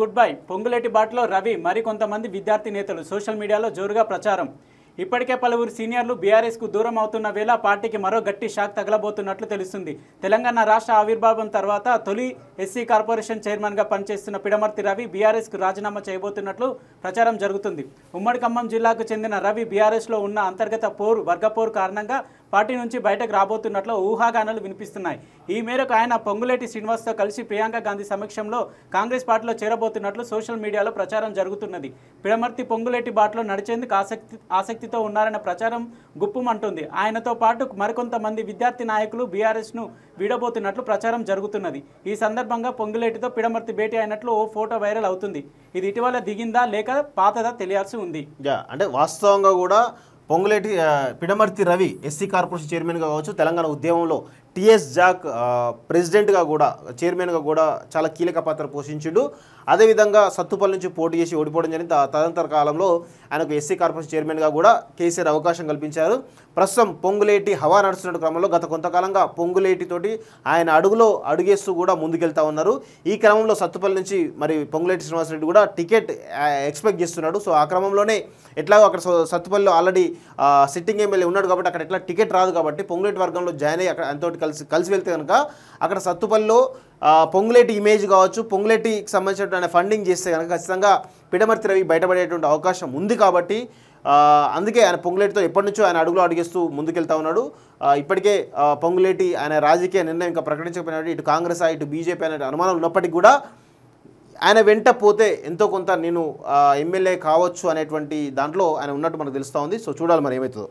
Good bye Ponguleti బాటలో రవి మరికొంతమంది విద్యార్థి నేతలు. సోషల్ మీడియాలో జోరుగా ప్రచారం. ఇప్పటికే పలువురు సీనియర్లు బీఆర్ఎస్కు దూరం అవుతున్న వేళ పార్టీకి మరో గట్టి షాక్ తగలబోతున్నట్లు తెలుస్తుంది. తెలంగాణ రాష్ట్ర ఆవిర్భావం తర్వాత తొలి ఎస్సీ కార్పొరేషన్ చైర్మన్గా పనిచేస్తున్న పిడమర్తి రవి బీఆర్ఎస్కు రాజీనామా చేయబోతున్నట్లు ప్రచారం జరుగుతుంది. ఉమ్మడి ఖమ్మం జిల్లాకు చెందిన రవి బీఆర్ఎస్లో ఉన్న అంతర్గత పోరు వర్గపోరు కారణంగా పార్టీ నుంచి బయటకు రాబోతున్నట్లు ఊహాగానాలు వినిపిస్తున్నాయి. ఈ మేరకు ఆయన పొంగులేటి శ్రీనివాస్తో కలిసి ప్రియాంక గాంధీ సమక్షంలో కాంగ్రెస్ పార్టీలో చేరబోతున్నట్లు సోషల్ మీడియాలో ప్రచారం జరుగుతున్నది. పిడమర్తి పొంగులేటి బాటలో నడిచేందుకు ఆసక్తి ఆసక్తి ఆసక్తితో ఉన్నారనే ప్రచారం గుప్పుమంటుంది. ఆయనతో పాటు మరికొంతమంది విద్యార్థి నాయకులు బీఆర్ఎస్ను వీడబోతున్నట్లు ప్రచారం జరుగుతున్నది. ఈ సందర్భంగా పొంగులేటితో పిడమర్తి భేటీ అయినట్లు ఓ ఫోటో వైరల్ అవుతుంది. ఇది ఇటీవల దిగిందా లేక పాతదా తెలియాల్సి ఉంది. అంటే వాస్తవంగా కూడా పొంగులేటి పిడమర్తి రవి ఎస్సీ కార్పొరేషన్ చైర్మన్గా కావచ్చు తెలంగాణ ఉద్యమంలో టిఎస్ జాక్ ప్రెసిడెంట్గా కూడా చైర్మన్గా కూడా చాలా కీలక పాత్ర పోషించిండు. అదేవిధంగా సత్తుపల్లి నుంచి పోటీ చేసి ఓడిపోవడం జరిగింది. తదనంతర కాలంలో ఆయనకు ఎస్సీ కార్పొరేషన్ చైర్మన్గా కూడా కేసీఆర్ అవకాశం కల్పించారు. ప్రస్తుతం పొంగులేటి హవా నడుస్తున్న క్రమంలో గత కొంతకాలంగా పొంగులేటితోటి ఆయన అడుగులో అడుగేస్తూ కూడా ముందుకెళ్తా ఉన్నారు. ఈ క్రమంలో సత్తుపల్లి నుంచి మరి పొంగులేటి శ్రీనివాసరెడ్డి కూడా టికెట్ ఎక్స్పెక్ట్ చేస్తున్నాడు. సో ఆ క్రమంలోనే ఎట్లాగో అక్కడ సత్తుపల్లిలో ఆల్రెడీ సిట్టింగ్ ఎమ్మెల్యే ఉన్నాడు కాబట్టి అక్కడ ఎట్లా టికెట్ రాదు కాబట్టి పొంగులేటి వర్గంలో జాయిన్ అయ్యి అక్కడ అంతటి కలిసి కలిసి వెళ్తే కనుక అక్కడ సత్తుపల్లిలో పొంగులేటి ఇమేజ్ కావచ్చు పొంగులేటికి సంబంధించినటువంటి ఫండింగ్ చేస్తే కనుక ఖచ్చితంగా పిడమర్తి రవి బయటపడేటువంటి అవకాశం ఉంది కాబట్టి అందుకే ఆయన పొంగులేటితో ఎప్పటి నుంచో ఆయన అడుగులో అడిగేస్తూ ముందుకెళ్తా ఉన్నాడు. ఇప్పటికే పొంగులేటి ఆయన రాజకీయ నిర్ణయం ఇంకా ప్రకటించకపోయినాడు ఇటు కాంగ్రెస్ ఆ, ఇటు బీజేపీ అనే అనుమానాలు ఉన్నప్పటికీ కూడా ఆయన వెంట పోతే ఎంతో కొంత నేను ఎమ్మెల్యే కావచ్చు అనేటువంటి దాంట్లో ఆయన ఉన్నట్టు మనకు తెలుస్తూ ఉంది. సో చూడాలి మరి ఏమవుతుందో